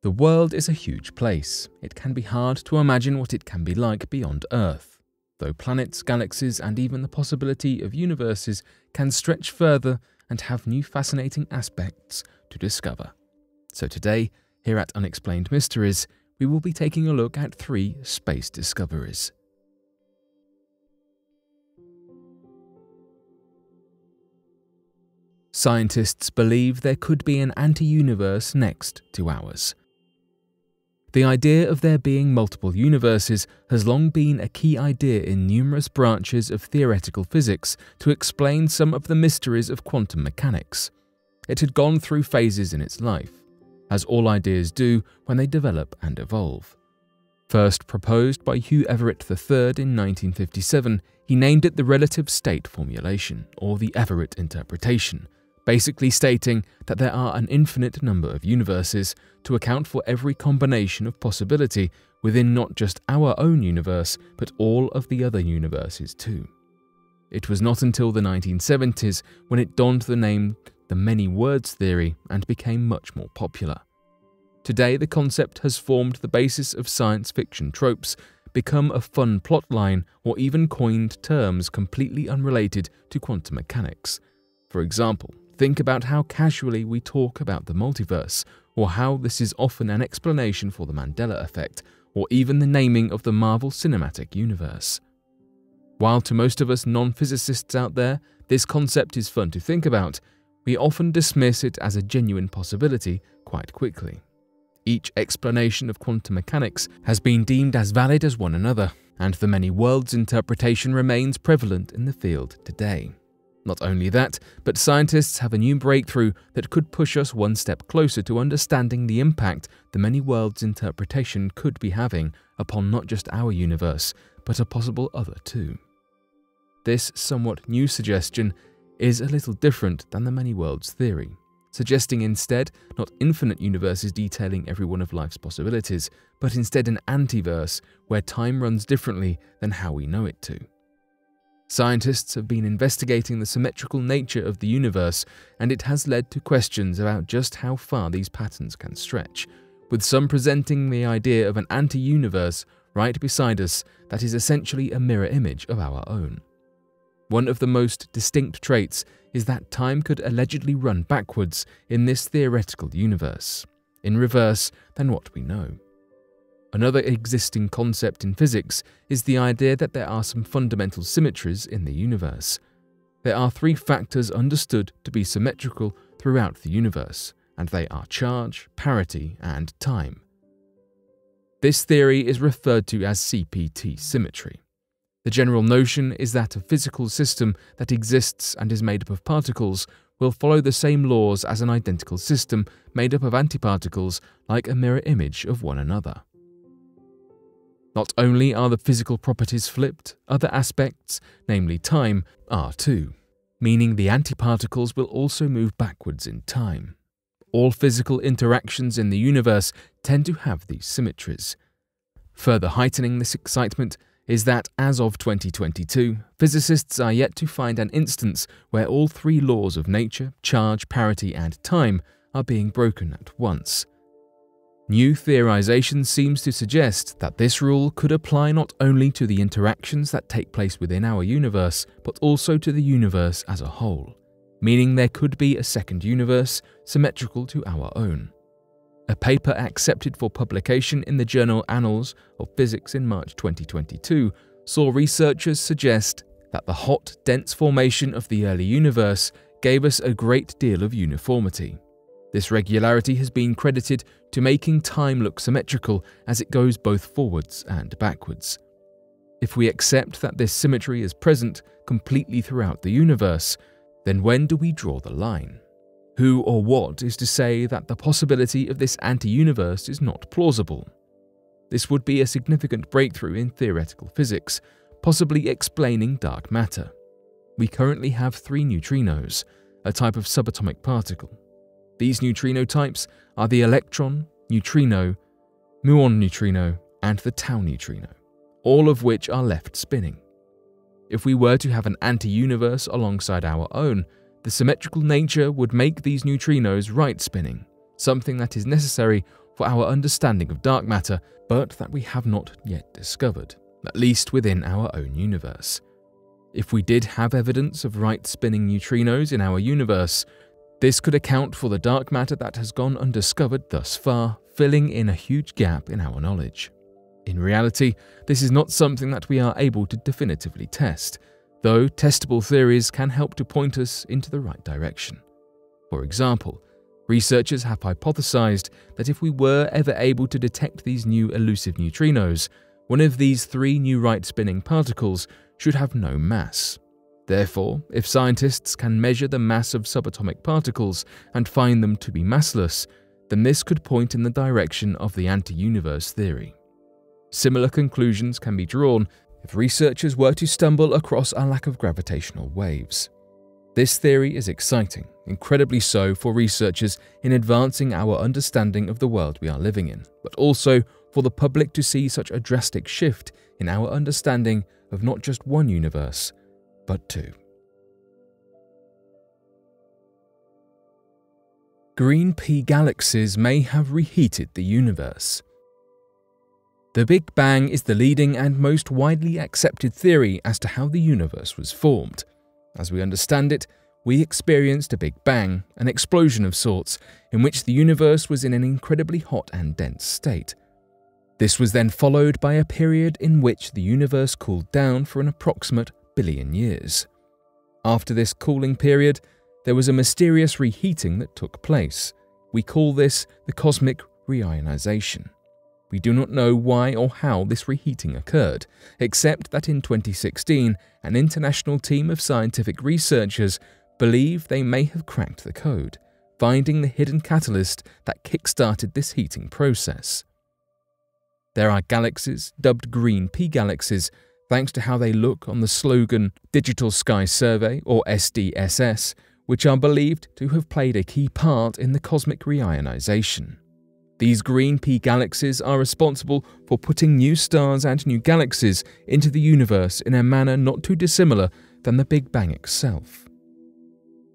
The world is a huge place. It can be hard to imagine what it can be like beyond Earth, though planets, galaxies, and even the possibility of universes can stretch further and have new fascinating aspects to discover. So today, here at Unexplained Mysteries, we will be taking a look at three space discoveries. Scientists believe there could be an anti-universe next to ours. The idea of there being multiple universes has long been a key idea in numerous branches of theoretical physics to explain some of the mysteries of quantum mechanics. It had gone through phases in its life, as all ideas do when they develop and evolve. First proposed by Hugh Everett III in 1957, he named it the relative state formulation, or the Everett interpretation, basically stating that there are an infinite number of universes to account for every combination of possibility within not just our own universe, but all of the other universes too. It was not until the 1970s when it donned the name the many worlds theory and became much more popular. Today, the concept has formed the basis of science fiction tropes, become a fun plotline, or even coined terms completely unrelated to quantum mechanics. For example, Think about how casually we talk about the multiverse, or how this is often an explanation for the Mandela effect, or even the naming of the Marvel Cinematic Universe. While to most of us non physicists out there, this concept is fun to think about, we often dismiss it as a genuine possibility quite quickly. Each explanation of quantum mechanics has been deemed as valid as one another, and the many worlds interpretation remains prevalent in the field today. Not only that, but scientists have a new breakthrough that could push us one step closer to understanding the impact the many worlds interpretation could be having upon not just our universe, but a possible other too. This somewhat new suggestion is a little different than the many worlds theory, suggesting instead not infinite universes detailing every one of life's possibilities, but instead an antiverse where time runs differently than how we know it to. Scientists have been investigating the symmetrical nature of the universe, and it has led to questions about just how far these patterns can stretch, with some presenting the idea of an anti universe right beside us that is essentially a mirror image of our own. One of the most distinct traits is that time could allegedly run backwards in this theoretical universe, in reverse than what we know. Another existing concept in physics is the idea that there are some fundamental symmetries in the universe. There are three factors understood to be symmetrical throughout the universe, and they are charge, parity, and time. This theory is referred to as CPT symmetry. The general notion is that a physical system that exists and is made up of particles will follow the same laws as an identical system made up of antiparticles like a mirror image of one another. Not only are the physical properties flipped, other aspects, namely time, are too, meaning the antiparticles will also move backwards in time. All physical interactions in the universe tend to have these symmetries. Further heightening this excitement is that as of 2022, physicists are yet to find an instance where all three laws of nature, charge, parity, and time are being broken at once. New theorization seems to suggest that this rule could apply not only to the interactions that take place within our universe, but also to the universe as a whole, meaning there could be a second universe symmetrical to our own. A paper accepted for publication in the journal Annals of Physics in March 2022 saw researchers suggest that the hot, dense formation of the early universe gave us a great deal of uniformity. This regularity has been credited to making time look symmetrical as it goes both forwards and backwards. If we accept that this symmetry is present completely throughout the universe, then when do we draw the line? Who or what is to say that the possibility of this anti-universe is not plausible? This would be a significant breakthrough in theoretical physics, possibly explaining dark matter. We currently have three neutrinos, a type of subatomic particle, these neutrino types are the electron, neutrino, muon neutrino, and the tau neutrino, all of which are left spinning. If we were to have an anti-universe alongside our own, the symmetrical nature would make these neutrinos right spinning, something that is necessary for our understanding of dark matter, but that we have not yet discovered, at least within our own universe. If we did have evidence of right spinning neutrinos in our universe, this could account for the dark matter that has gone undiscovered thus far, filling in a huge gap in our knowledge. In reality, this is not something that we are able to definitively test, though testable theories can help to point us into the right direction. For example, researchers have hypothesized that if we were ever able to detect these new elusive neutrinos, one of these three new right spinning particles should have no mass. Therefore, if scientists can measure the mass of subatomic particles and find them to be massless, then this could point in the direction of the anti-universe theory. Similar conclusions can be drawn if researchers were to stumble across a lack of gravitational waves. This theory is exciting, incredibly so for researchers in advancing our understanding of the world we are living in, but also for the public to see such a drastic shift in our understanding of not just one universe, but two. Green pea galaxies may have reheated the universe. The Big Bang is the leading and most widely accepted theory as to how the universe was formed. As we understand it, we experienced a Big Bang, an explosion of sorts, in which the universe was in an incredibly hot and dense state. This was then followed by a period in which the universe cooled down for an approximate billion years. After this cooling period, there was a mysterious reheating that took place. We call this the cosmic reionization. We do not know why or how this reheating occurred, except that in 2016, an international team of scientific researchers believe they may have cracked the code, finding the hidden catalyst that kick-started this heating process. There are galaxies, dubbed green pea galaxies, thanks to how they look on the Sloan Digital Sky Survey or SDSS, which are believed to have played a key part in the cosmic reionization. These green pea galaxies are responsible for putting new stars and new galaxies into the universe in a manner not too dissimilar than the Big Bang itself.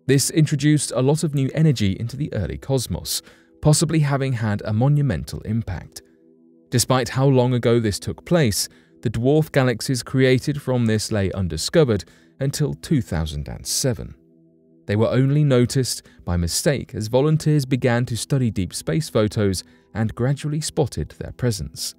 This introduced a lot of new energy into the early cosmos, possibly having had a monumental impact. Despite how long ago this took place, the dwarf galaxies created from this lay undiscovered until 2007. They were only noticed by mistake as volunteers began to study deep space photos and gradually spotted their presence.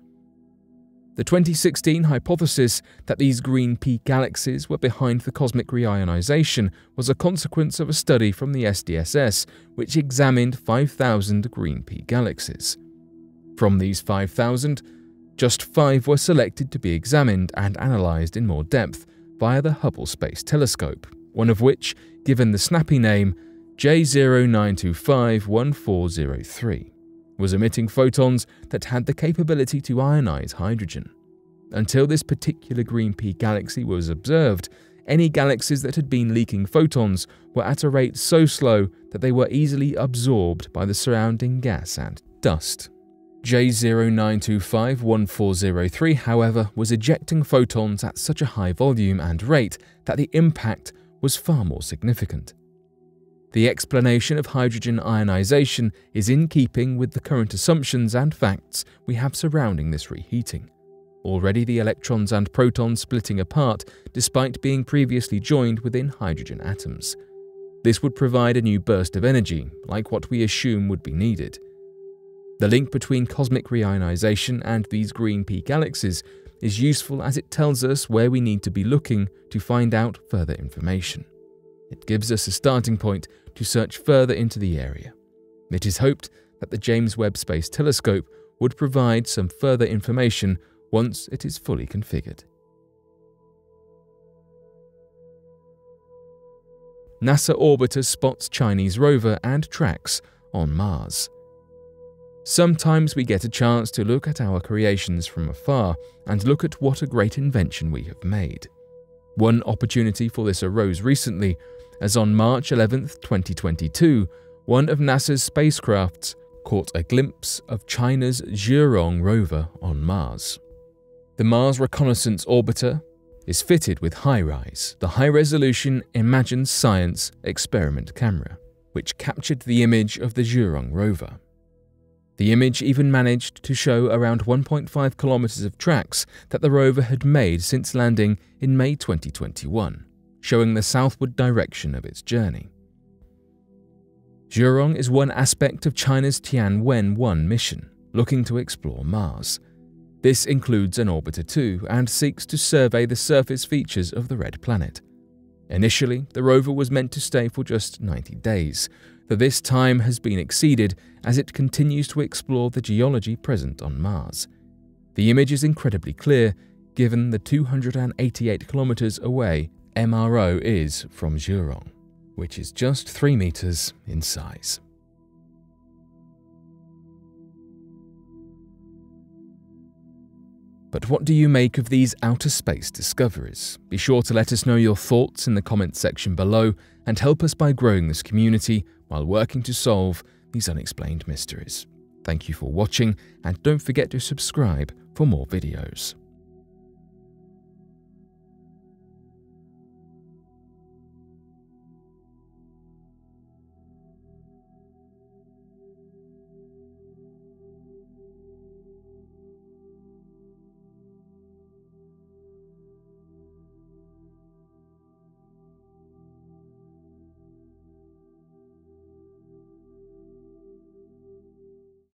The 2016 hypothesis that these green pea galaxies were behind the cosmic reionization was a consequence of a study from the SDSS, which examined 5,000 green pea galaxies. From these 5,000, just five were selected to be examined and analysed in more depth via the Hubble Space Telescope, one of which, given the snappy name J09251403, was emitting photons that had the capability to ionize hydrogen. Until this particular green pea galaxy was observed, any galaxies that had been leaking photons were at a rate so slow that they were easily absorbed by the surrounding gas and dust. J09251403, however, was ejecting photons at such a high volume and rate that the impact was far more significant. The explanation of hydrogen ionization is in keeping with the current assumptions and facts we have surrounding this reheating. Already the electrons and protons splitting apart despite being previously joined within hydrogen atoms. This would provide a new burst of energy, like what we assume would be needed. The link between cosmic reionization and these green pea galaxies is useful as it tells us where we need to be looking to find out further information. It gives us a starting point to search further into the area. It is hoped that the James Webb Space Telescope would provide some further information once it is fully configured. NASA orbiter spots Chinese rover and tracks on Mars. Sometimes we get a chance to look at our creations from afar and look at what a great invention we have made. One opportunity for this arose recently, as on March 11, 2022, one of NASA's spacecrafts caught a glimpse of China's Zhurong rover on Mars. The Mars Reconnaissance Orbiter is fitted with HiRISE, the high resolution Imaging Science experiment camera, which captured the image of the Zhurong rover. The image even managed to show around 1.5 kilometers of tracks that the rover had made since landing in May 2021, showing the southward direction of its journey. Zhurong is one aspect of China's Tianwen 1 mission, looking to explore Mars. This includes an orbiter too and seeks to survey the surface features of the red planet. Initially, the rover was meant to stay for just 90 days, though this time has been exceeded as it continues to explore the geology present on Mars. The image is incredibly clear given the 288 kilometers away MRO is from Zhurong, which is just 3 meters in size. But what do you make of these outer space discoveries? Be sure to let us know your thoughts in the comments section below and help us by growing this community while working to solve these unexplained mysteries. Thank you for watching and don't forget to subscribe for more videos.